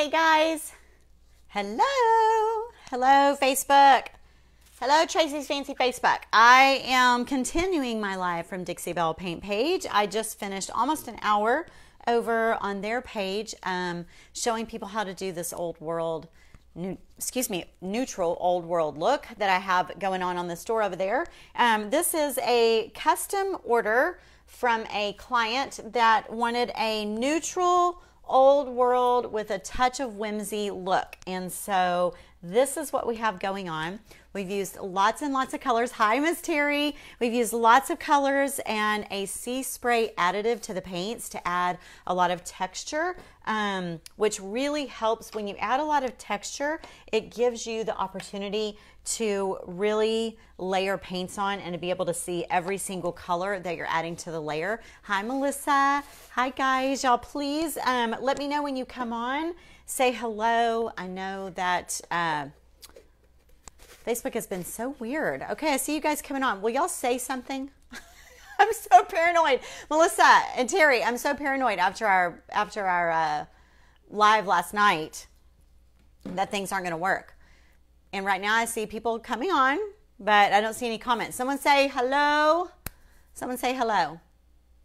Hey guys. Hello. Hello, Facebook. Hello, Tracey's Fancy Facebook. I am continuing my live from Dixie Belle Paint page. I just finished almost an hour over on their page um, showing people how to do this old world new, excuse me, neutral old world look that I have going on on the store over there. Um, this is a custom order from a client that wanted a neutral old world with a touch of whimsy look. And so this is what we have going on. We've used lots and lots of colors. Hi, Miss Terry. We've used lots of colors and a sea spray additive to the paints to add a lot of texture, um, which really helps when you add a lot of texture. It gives you the opportunity to really layer paints on and to be able to see every single color that you're adding to the layer. Hi, Melissa. Hi, guys. Y'all, please um, let me know when you come on. Say hello. I know that. Uh, Facebook has been so weird. Okay, I see you guys coming on. Will y'all say something? I'm so paranoid. Melissa and Terry, I'm so paranoid after our after our uh, live last night that things aren't going to work. And right now I see people coming on, but I don't see any comments. Someone say hello. Someone say hello.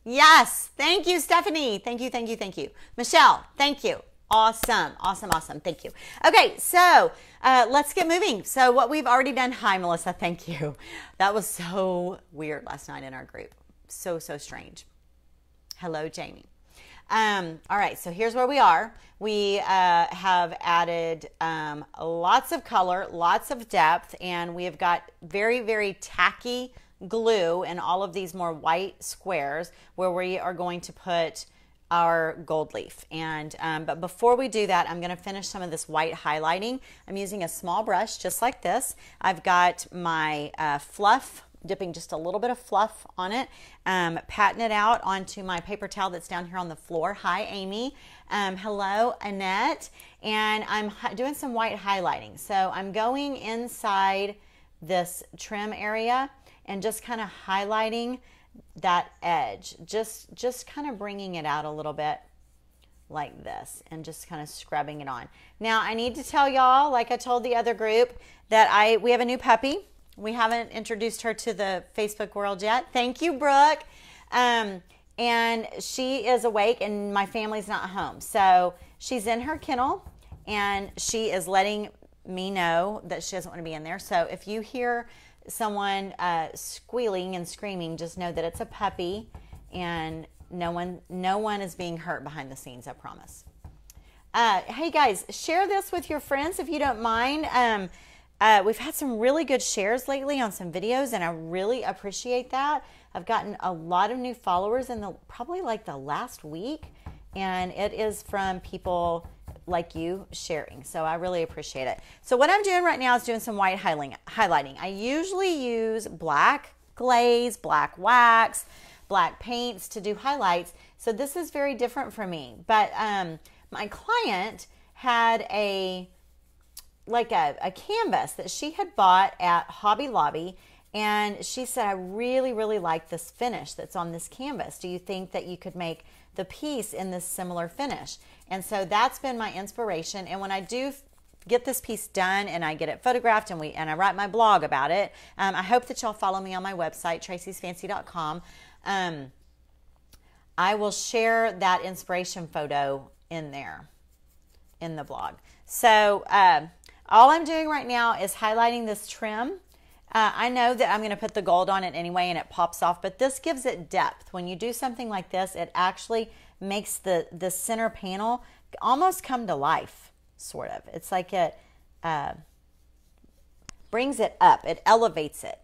Yes. Thank you, Stephanie. Thank you, thank you, thank you. Michelle, thank you. Awesome, awesome, awesome. Thank you. Okay, so uh, let's get moving. So, what we've already done, hi, Melissa, thank you. That was so weird last night in our group. So, so strange. Hello, Jamie. Um, all right, so here's where we are. We uh, have added um, lots of color, lots of depth, and we have got very, very tacky glue in all of these more white squares where we are going to put our gold leaf. And um, but before we do that, I'm going to finish some of this white highlighting. I'm using a small brush just like this. I've got my uh, fluff dipping just a little bit of fluff on it, um, patting it out onto my paper towel that's down here on the floor. Hi, Amy. Um, hello, Annette. And I'm doing some white highlighting. So I'm going inside this trim area and just kind of highlighting that edge just just kind of bringing it out a little bit like this and just kind of scrubbing it on. Now i need to tell y'all like i told the other group that i we have a new puppy. We haven't introduced her to the facebook world yet. Thank you brooke. Um, and she is awake and my family's not home. So she's in her kennel and she is letting me know that she doesn't want to be in there. So if you hear someone uh, squealing and screaming, just know that it's a puppy, and no one no one is being hurt behind the scenes. I promise. Uh, hey guys, share this with your friends if you don't mind. Um, uh, we've had some really good shares lately on some videos, and I really appreciate that. I've gotten a lot of new followers in the probably like the last week, and it is from people like you sharing. So I really appreciate it. So what I'm doing right now is doing some white highlighting. I usually use black glaze, black wax, black paints to do highlights. So this is very different for me. But um, my client had a like a, a canvas that she had bought at Hobby Lobby and she said, I really, really like this finish that's on this canvas. Do you think that you could make the piece in this similar finish? And so that's been my inspiration. And when I do get this piece done and I get it photographed and we and I write my blog about it, um, I hope that y'all follow me on my website, traceysfancy.com. Um, I will share that inspiration photo in there in the blog. So uh, all I'm doing right now is highlighting this trim. Uh, I know that I'm going to put the gold on it anyway and it pops off, but this gives it depth. When you do something like this, it actually makes the the center panel almost come to life, sort of. It's like it uh, brings it up, it elevates it,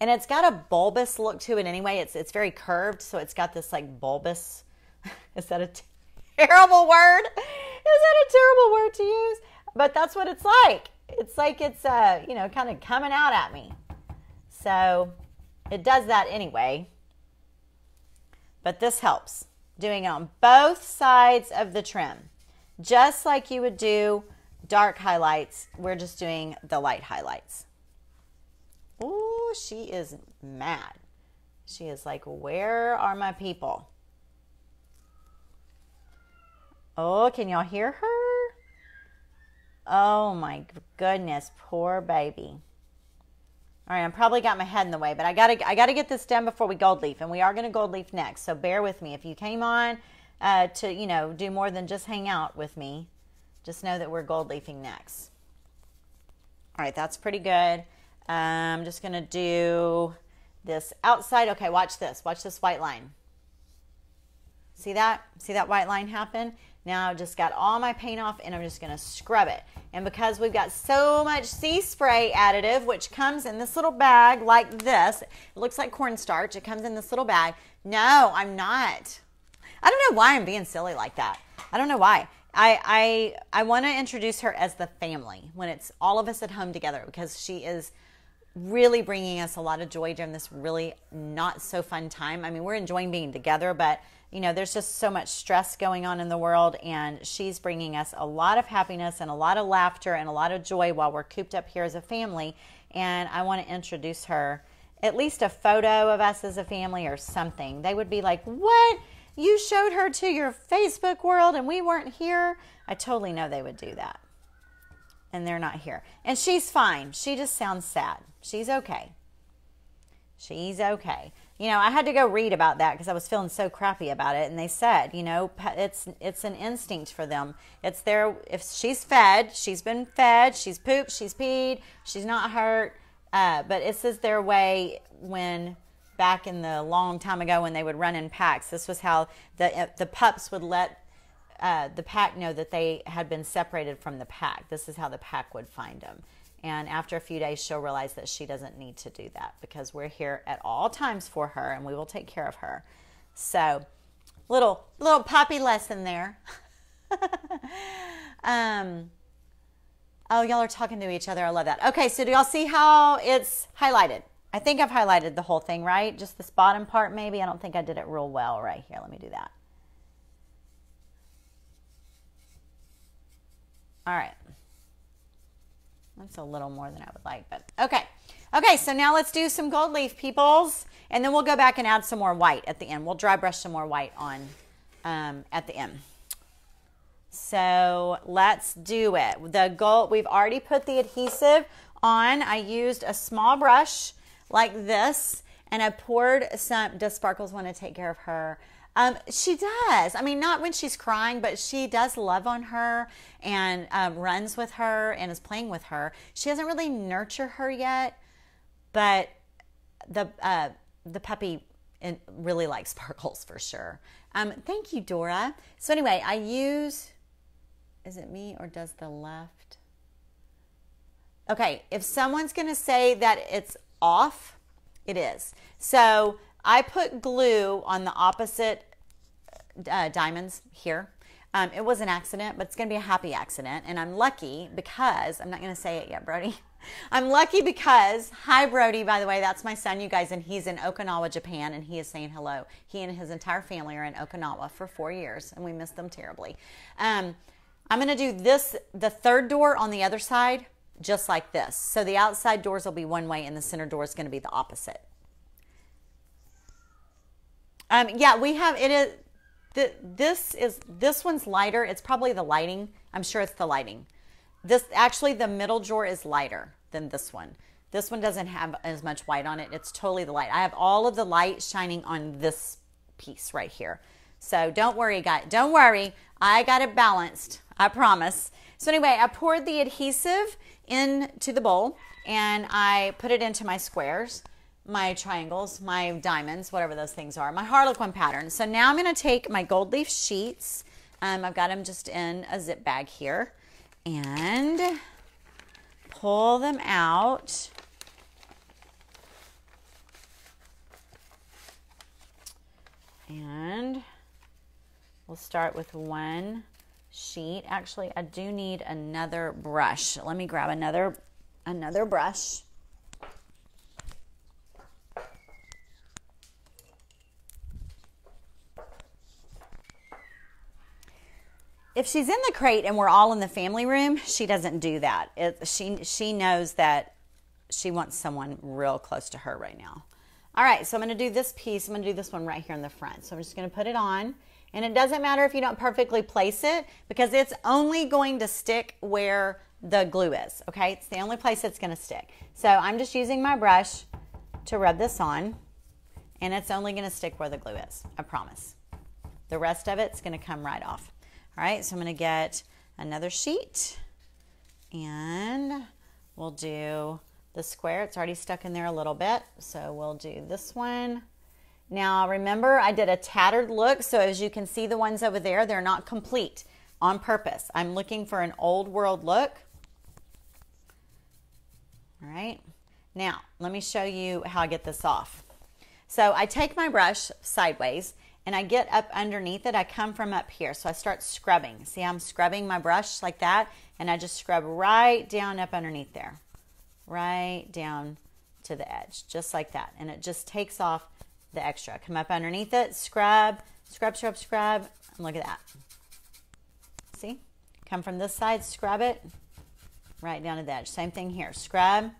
and it's got a bulbous look to it anyway. It's it's very curved, so it's got this like bulbous. is that a terrible word? Is that a terrible word to use? But that's what it's like. It's like it's uh, you know, kind of coming out at me. So it does that anyway. But this helps doing it on both sides of the trim. Just like you would do dark highlights, we're just doing the light highlights. Oh, she is mad. She is like, Where are my people? Oh, can y'all hear her? Oh my goodness, poor baby. All right, I'm probably got my head in the way, but I gotta I gotta get this done before we gold leaf, and we are gonna gold leaf next. So bear with me. If you came on uh, to you know do more than just hang out with me, just know that we're gold leafing next. All right, that's pretty good. I'm just gonna do this outside. Okay, watch this. Watch this white line. See that? See that white line happen? Now I've just got all my paint off and I'm just to scrub it. And because we've got so much sea spray additive, which comes in this little bag like this, it looks like cornstarch. It comes in this little bag. No, I'm not. I don't know why I'm being silly like that. I don't know why. I I I want to introduce her as the family when it's all of us at home together because she is really bringing us a lot of joy during this really not so fun time. I mean, we're enjoying being together, but you know, there's just so much stress going on in the world, and she's bringing us a lot of happiness and a lot of laughter and a lot of joy while we're cooped up here as a family. And I want to introduce her, at least a photo of us as a family or something. They would be like, What? You showed her to your Facebook world and we weren't here? I totally know they would do that. And they're not here. And she's fine. She just sounds sad. She's okay. She's okay you know, I had to go read about that because I was feeling so crappy about it. And they said, you know, it's it's an instinct for them. It's their if she's fed, she's been fed, she's pooped, she's peed, she's not hurt. Uh, but this is their way when back in the long time ago when they would run in packs. This was how the the pups would let uh, the pack know that they had been separated from the pack. This is how the pack would find them. And after a few days, she'll realize that she doesn't need to do that because we're here at all times for her and we will take care of her. So, little little puppy lesson there. um, oh, y'all are talking to each other. I love that. Okay, so do y'all see how it's highlighted? I think I've highlighted the whole thing, right? Just this bottom part, maybe. I don't think I did it real well right here. Let me do that. All right. That's a little more than I would like, but okay. Okay, so now let's do some gold leaf, peoples. And then we'll go back and add some more white at the end. We'll dry brush some more white on um, at the end. So let's do it. The gold, we've already put the adhesive on. I used a small brush like this and I poured some, does Sparkles want to take care of her? Um, she does. I mean, not when she's crying, but she does love on her and um, runs with her and is playing with her. She doesn't really nurture her yet, but the uh, the puppy really likes Sparkles for sure. Um, thank you, Dora. So anyway, I use. Is it me or does the left? Okay, if someone's going to say that it's off, it is. So I put glue on the opposite uh, diamonds here. Um, it was an accident, but it's going to be a happy accident. And I'm lucky because, I'm not going to say it yet, Brody. I'm lucky because, hi, Brody, by the way, that's my son, you guys, and he's in Okinawa, Japan, and he is saying hello. He and his entire family are in Okinawa for four years, and we miss them terribly. Um, I'm going to do this, the third door on the other side, just like this. So the outside doors will be one way, and the center door is going to be the opposite. Um, yeah, we have, it is, the, this is this one's lighter. It's probably the lighting. I'm sure it's the lighting. This actually the middle drawer is lighter than this one. This one doesn't have as much white on it. It's totally the light. I have all of the light shining on this piece right here. So don't worry, guys. Don't worry. I got it balanced. I promise. So anyway, I poured the adhesive into the bowl and I put it into my squares my triangles, my diamonds, whatever those things are, my harlequin pattern. So now I'm going to take my gold leaf sheets. Um, I've got them just in a zip bag here and pull them out. And we'll start with one sheet. Actually, I do need another brush. Let me grab another another brush. If she's in the crate and we're all in the family room, she doesn't do that. It, she she knows that she wants someone real close to her right now. All right, so I'm going to do this piece. I'm going to do this one right here in the front. So I'm just going to put it on. And it doesn't matter if you don't perfectly place it because it's only going to stick where the glue is, okay? It's the only place it's gonna stick. So I'm just using my brush to rub this on and it's only gonna stick where the glue is, I promise. The rest of it's gonna come right off. All right, so I'm gonna get another sheet and we'll do the square. It's already stuck in there a little bit, so we'll do this one. Now remember I did a tattered look, so as you can see the ones over there, they're not complete on purpose. I'm looking for an old world look. All right, now let me show you how I get this off. So I take my brush sideways and I get up underneath it. I come from up here. So I start scrubbing. See, I'm scrubbing my brush like that and I just scrub right down up underneath there. Right down to the edge, just like that. And it just takes off the extra. Come up underneath it, scrub, scrub, scrub, scrub, and look at that. See? Come from this side, scrub it, right down to the edge. Same thing here. Scrub,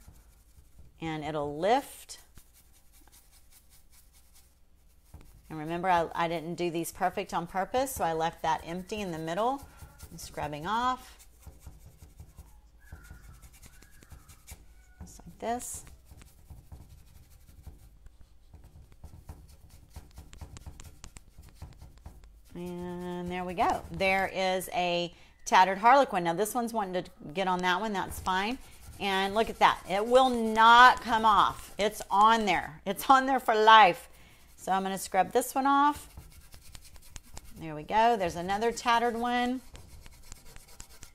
and it'll lift. And remember, I, I didn't do these perfect on purpose, so I left that empty in the middle. I'm scrubbing off. Just like this. And there we go. There is a tattered harlequin. Now this one's wanting to get on that one. That's fine. And look at that. It will not come off. It's on there. It's on there for life. So I'm going to scrub this one off. There we go. There's another tattered one.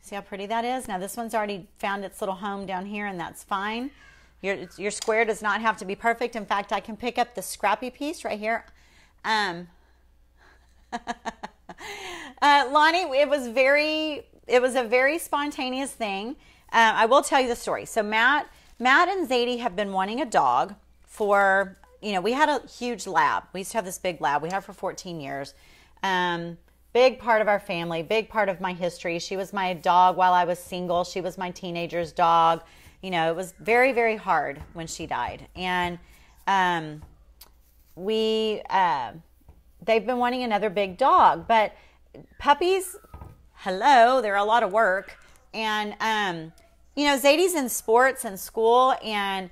See how pretty that is? Now this one's already found its little home down here and that's fine. Your, your square does not have to be perfect. In fact, I can pick up the scrappy piece right here. Um, uh, Lonnie, it was very, it was a very spontaneous thing. Uh, I will tell you the story. So Matt, Matt and Zadie have been wanting a dog for, you know, we had a huge lab. We used to have this big lab. We had for 14 years. Um, big part of our family, big part of my history. She was my dog while I was single. She was my teenager's dog. You know, it was very, very hard when she died. And um, we, uh, they've been wanting another big dog, but puppies, hello, they're a lot of work. And, um, you know, Zadie's in sports and school and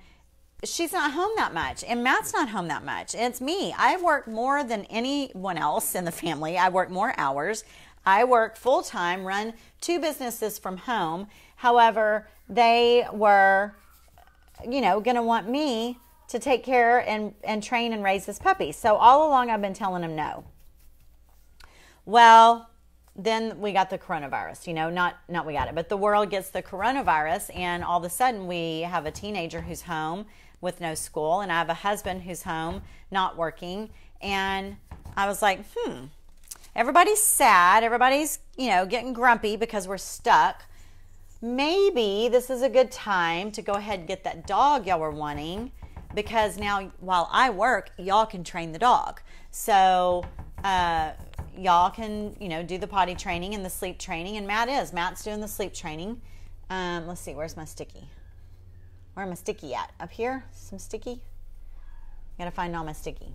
she's not home that much. And Matt's not home that much. It's me. I work more than anyone else in the family. I work more hours. I work full time, run two businesses from home. However, they were, you know, going to want me to take care and, and train and raise this puppy. So all along I've been telling them no. Well, then we got the coronavirus, you know, not not we got it, but the world gets the coronavirus and all of a sudden we have a teenager who's home with no school and I have a husband who's home not working and I was like, "Hmm. Everybody's sad, everybody's, you know, getting grumpy because we're stuck. Maybe this is a good time to go ahead and get that dog y'all were wanting because now while I work, y'all can train the dog. So uh, y'all can, you know, do the potty training and the sleep training. And Matt is. Matt's doing the sleep training. Um, let's see, where's my sticky? Where am I sticky at? Up here? Some sticky? I Gotta find all my sticky.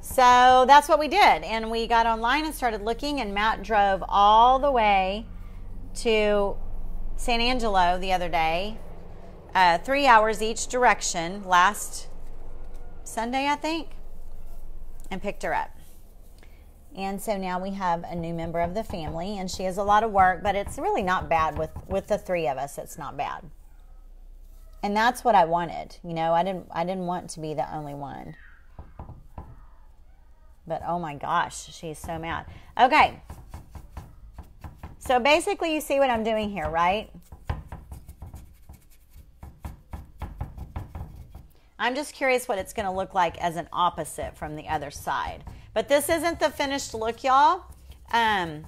So that's what we did. And we got online and started looking, and Matt drove all the way to San Angelo the other day uh, three hours each direction last Sunday, I think, and picked her up. And so now we have a new member of the family, and she has a lot of work, but it's really not bad with with the three of us. It's not bad, and that's what I wanted. You know, I didn't I didn't want to be the only one. But oh my gosh, she's so mad. Okay. So basically, you see what I'm doing here, right? I'm just curious what it's going to look like as an opposite from the other side. But this isn't the finished look, y'all. Um,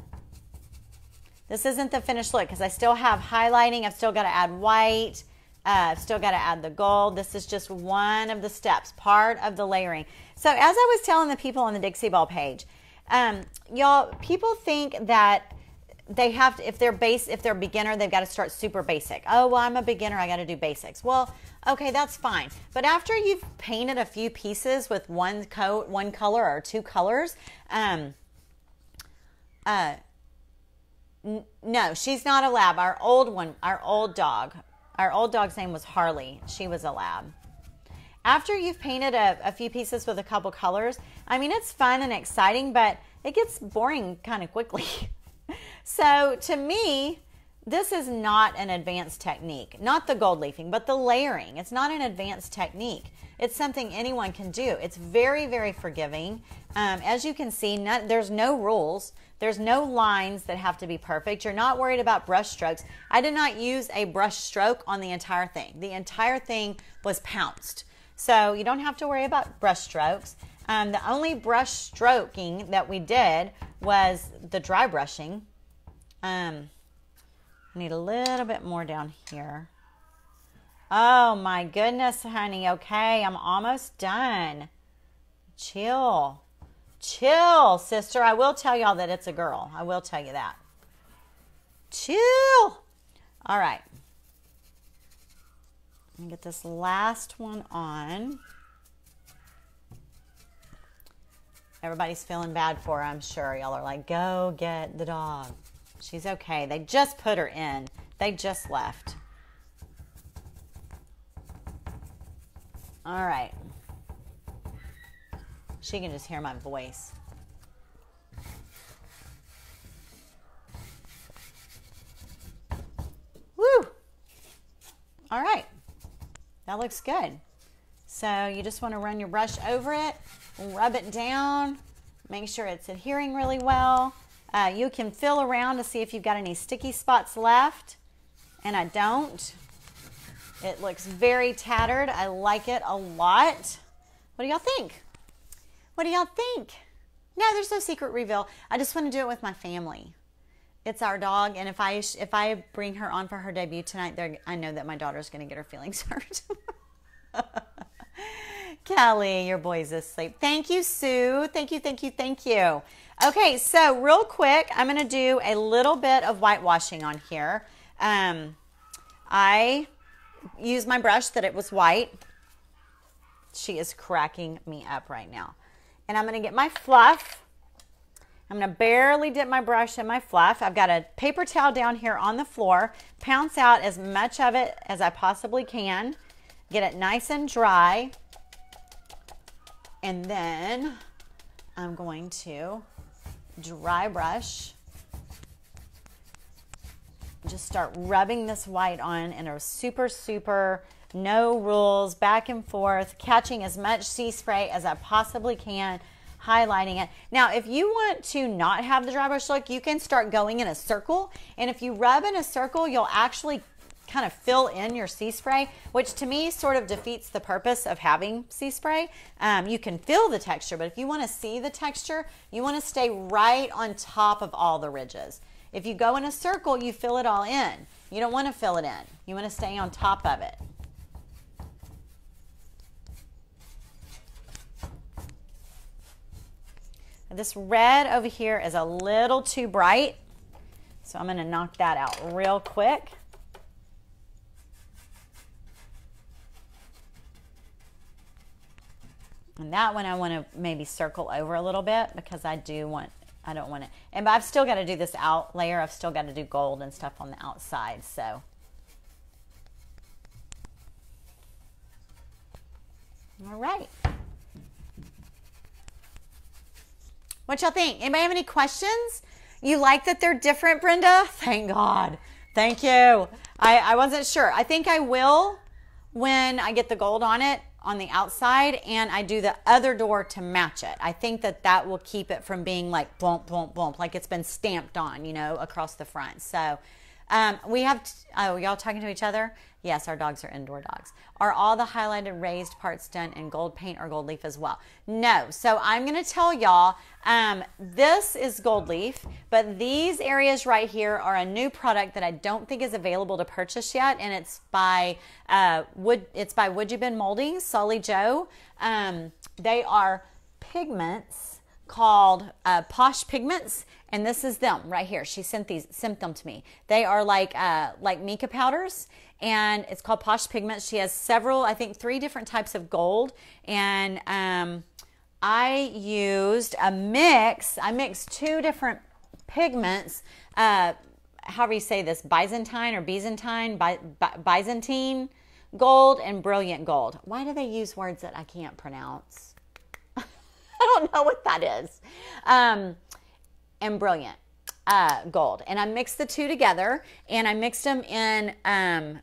this isn't the finished look because I still have highlighting. I've still got to add white. Uh, I've still got to add the gold. This is just one of the steps, part of the layering. So as I was telling the people on the Dixie Belle page, um, y'all, people think that they have to, if they're base, if they're beginner, they've got to start super basic. Oh, well, I'm a beginner. I got to do basics. Well, okay, that's fine. But after you've painted a few pieces with one coat, one color or two colors, um, uh, no, she's not a lab. Our old one, our old dog, our old dog's name was Harley. She was a lab. After you've painted a, a few pieces with a couple colors, I mean, it's fun and exciting, but it gets boring kind of quickly. so to me, this is not an advanced technique, not the gold leafing, but the layering. It's not an advanced technique. It's something anyone can do. It's very, very forgiving. Um, as you can see, not, there's no rules. There's no lines that have to be perfect. You're not worried about brush strokes. I did not use a brush stroke on the entire thing. The entire thing was pounced. So you don't have to worry about brush strokes. Um, the only brush stroking that we did was the dry brushing. Um, I need a little bit more down here. Oh my goodness, honey. Okay, I'm almost done. Chill. Chill, sister. I will tell y'all that it's a girl. I will tell you that. Chill. All right. Let me get this last one on. Everybody's feeling bad for her, I'm sure. Y'all are like, go get the dog. She's okay. They just put her in, they just left. All right. She can just hear my voice. Woo! All right. That looks good. So you just want to run your brush over it, rub it down, make sure it's adhering really well. Uh, you can feel around to see if you've got any sticky spots left, and I don't. It looks very tattered. I like it a lot. What do y'all think? What do y'all think? No, there's no secret reveal. I just want to do it with my family. It's our dog, and if I if I bring her on for her debut tonight, I know that my daughter's going to get her feelings hurt. Kelly, your boy's asleep. Thank you, Sue. Thank you, thank you, thank you. Okay, so real quick, I'm going to do a little bit of whitewashing on here. Um, I use my brush that it was white. She is cracking me up right now and I'm going to get my fluff. I'm going to barely dip my brush in my fluff. I've got a paper towel down here on the floor. Pounce out as much of it as I possibly can. Get it nice and dry. And then I'm going to dry brush. Just start rubbing this white on in a super, super no rules, back and forth, catching as much sea spray as I possibly can, highlighting it. Now, if you want to not have the dry brush look, you can start going in a circle. And if you rub in a circle, you'll actually kind of fill in your sea spray, which to me sort of defeats the purpose of having sea spray. Um, you can feel the texture, but if you want to see the texture, you want to stay right on top of all the ridges. If you go in a circle, you fill it all in. You don't want to fill it in. You want to stay on top of it. This red over here is a little too bright, so I'm going to knock that out real quick. And that one I want to maybe circle over a little bit because I do want, I don't want it. And but I've still got to do this out layer. I've still got to do gold and stuff on the outside. So. All right. What y'all think? Anybody have any questions? You like that they're different, Brenda? Thank God. Thank you. I, I wasn't sure. I think I will when I get the gold on it on the outside and I do the other door to match it. I think that that will keep it from being like bump, bump, bump, like it's been stamped on, you know, across the front. So um, we have, t- oh, y'all talking to each other? Yes, our dogs are indoor dogs. Are all the highlighted raised parts done in gold paint or gold leaf as well? No. So I'm going to tell y'all um, this is gold leaf, but these areas right here are a new product that I don't think is available to purchase yet, and it's by uh, Wood. It's by Would You Been Molding, Sully Joe. Um, they are pigments called uh, Posh Pigments, and this is them right here. She sent these sent them to me. They are like uh, like mica powders and it's called Posh Pigments. She has several, I think, three different types of gold, and um, I used a mix. I mixed two different pigments. Uh, however you say this, Byzantine or Byzantine, By, By, Byzantine gold and brilliant gold. Why do they use words that I can't pronounce? I don't know what that is. Um, and brilliant uh, gold. And I mixed the two together and I mixed them in um,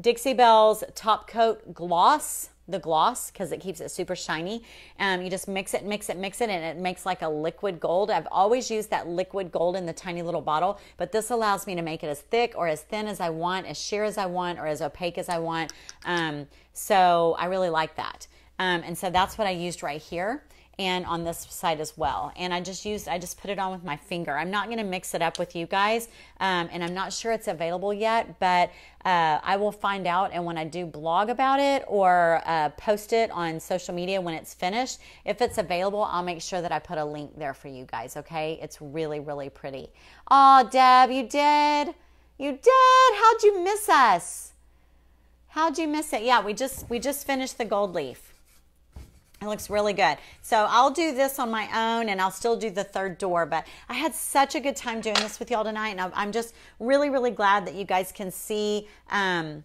Dixie Belle's Top Coat Gloss the gloss because it keeps it super shiny. Um, you just mix it, mix it, mix it, and it makes like a liquid gold. I've always used that liquid gold in the tiny little bottle, but this allows me to make it as thick or as thin as I want, as sheer as I want, or as opaque as I want. Um, so I really like that. Um, and so that's what I used right here and on this side as well. And I just used, I just put it on with my finger. I'm not going to mix it up with you guys, um, and I'm not sure it's available yet, but uh, I will find out. And when I do blog about it or uh, post it on social media when it's finished, if it's available, I'll make sure that I put a link there for you guys. Okay, it's really, really pretty. Oh, Deb, you did, you did. How'd you miss us? How'd you miss it? Yeah, we just we just finished the gold leaf. It looks really good. So I'll do this on my own and I'll still do the third door, but I had such a good time doing this with y'all tonight. And I'm just really, really glad that you guys can see um,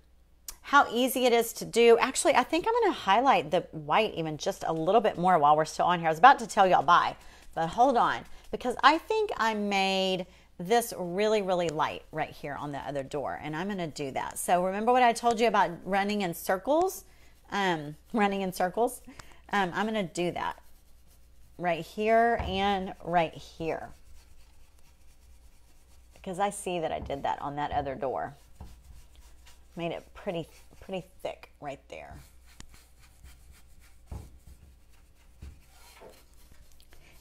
how easy it is to do. Actually, I think I'm going to highlight the white even just a little bit more while we're still on here. I was about to tell y'all bye, but hold on because I think I made this really, really light right here on the other door. And I'm going to do that. So remember what I told you about running in circles? Um, running in circles. Um, I'm going to do that right here and right here because I see that I did that on that other door. Made it pretty, pretty thick right there.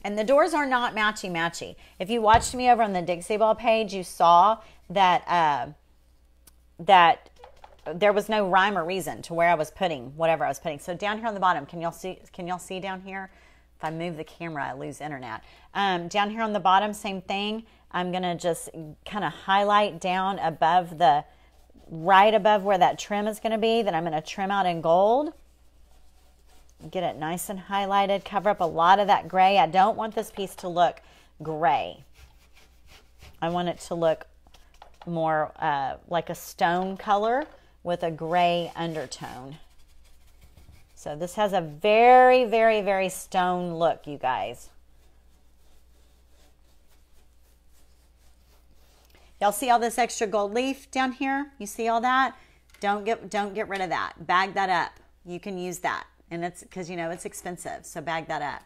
And the doors are not matchy matchy. If you watched me over on the Dixie Belle page, you saw that uh, that there was no rhyme or reason to where I was putting whatever I was putting. So down here on the bottom, can y'all see? Can y'all see down here? If I move the camera, I lose internet. Um, down here on the bottom, same thing. I'm gonna just kind of highlight down above the, right above where that trim is gonna be. That I'm gonna trim out in gold. Get it nice and highlighted. Cover up a lot of that gray. I don't want this piece to look gray. I want it to look more uh, like a stone color with a gray undertone. So this has a very, very, very stone look, you guys. Y'all see all this extra gold leaf down here? You see all that? Don't get don't get rid of that. Bag that up. You can use that. And it's because you know it's expensive. So bag that up.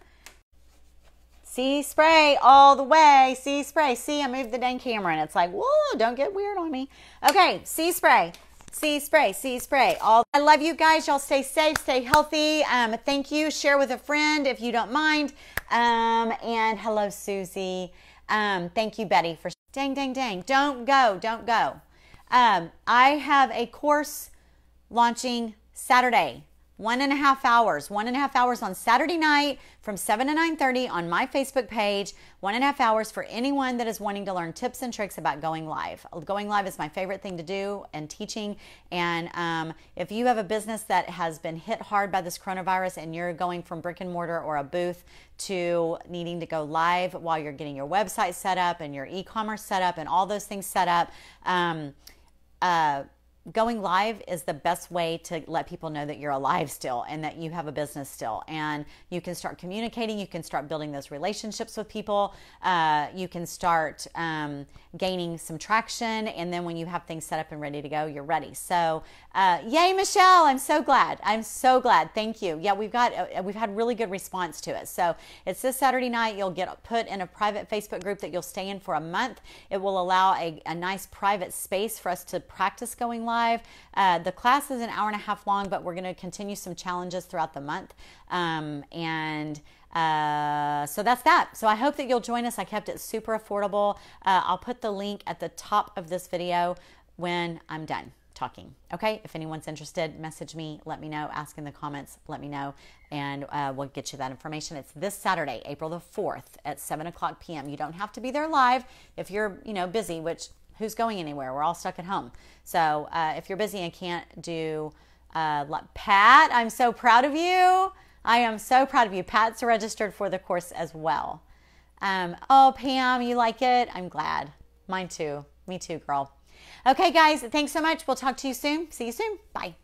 Sea spray all the way. Sea spray. See, I moved the dang camera and it's like, whoa, don't get weird on me. Okay, sea spray. Sea spray, sea spray. All I love you guys. Y'all stay safe, stay healthy. Um, thank you. Share with a friend if you don't mind. Um, and hello, Susie. Um, thank you, Betty, for dang, dang, dang. Don't go, don't go. Um, I have a course launching Saturday one and a half hours. One and a half hours on saturday night from 7 to 9.30 on my facebook page. One and a half hours for anyone that is wanting to learn tips and tricks about going live. Going live is my favorite thing to do and teaching. And um, if you have a business that has been hit hard by this coronavirus and you're going from brick and mortar or a booth to needing to go live while you're getting your website set up and your e-commerce set up and all those things set up um, uh, going live is the best way to let people know that you're alive still and that you have a business still. And you can start communicating you can start building those relationships with people uh, you can start um, gaining some traction and then when you have things set up and ready to go you're ready. So uh, yay michelle i'm so glad. I'm so glad. Thank you. Yeah we've got uh, we've had really good response to it. So it's this saturday night. You'll get put in a private facebook group that you'll stay in for a month. It will allow a, a nice private space for us to practice going live live. Uh, the class is an hour and a half long, but we're going to continue some challenges throughout the month. Um, and uh, so that's that. So I hope that you'll join us. I kept it super affordable. Uh, I'll put the link at the top of this video when I'm done talking. Okay, if anyone's interested, message me, let me know, ask in the comments, let me know, and uh, we'll get you that information. It's this Saturday, April the 4th at 7 o'clock p.m. You don't have to be there live if you're, you know, busy, which who's going anywhere? We're all stuck at home. So uh, if you're busy and can't do, uh, Pat, I'm so proud of you. I am so proud of you. Pat's registered for the course as well. Um, oh, Pam, you like it? I'm glad. Mine too. Me too, girl. Okay, guys, thanks so much. We'll talk to you soon. See you soon. Bye.